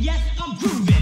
yes, I'm grooving.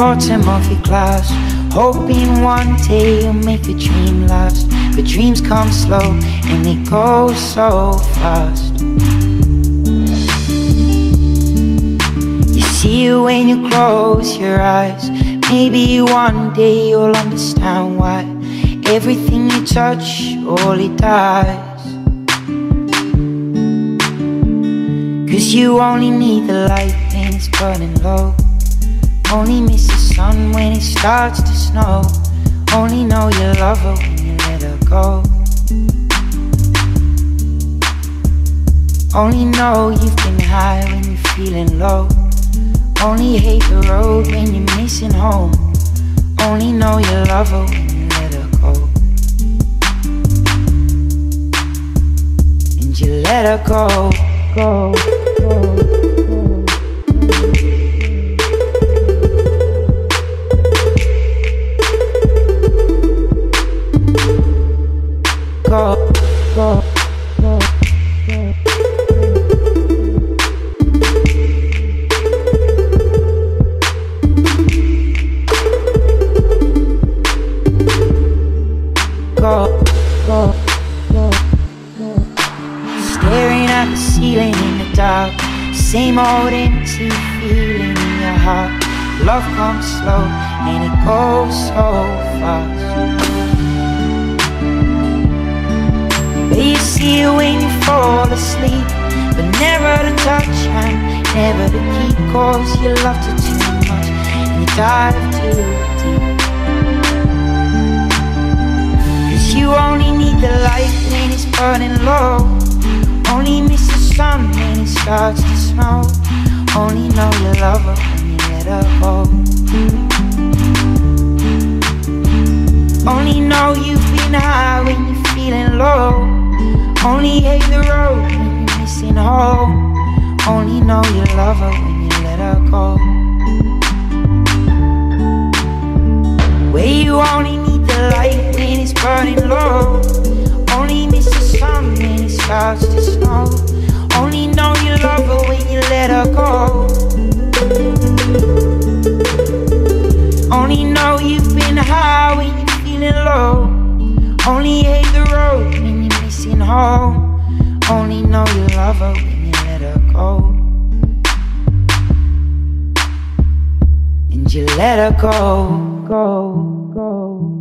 Bottom of your glass, hoping one day you'll make a dream last. But dreams come slow and they go so fast. You see it when you close your eyes. Maybe one day you'll understand why everything you touch, all it dies. Cause you only need the light when it's burning low. Only miss the sun when it starts to snow. Only know you love her when you let her go. Only know you've been high when you're feeling low. Only hate the road when you're missing home. Only know you love her when you let her go. And you let her go, go, Love comes slow and it goes so fast. But you when you fall asleep, but never to touch and never to keep. Cause you loved her too much and you dive too deep. Cause you only need the light when it's burning low. Only miss the sun when it starts to snow. Only know you love her when you let her go. Only know you've been missing. Only know you love her when you let her go. Where you only need the light when it's burning low. Only miss the sun when it starts to snow. Only know you love her when you let her go. Only know you've been high when you're feeling low. Only Only know you love her when you let her go. And you let her go, go, go.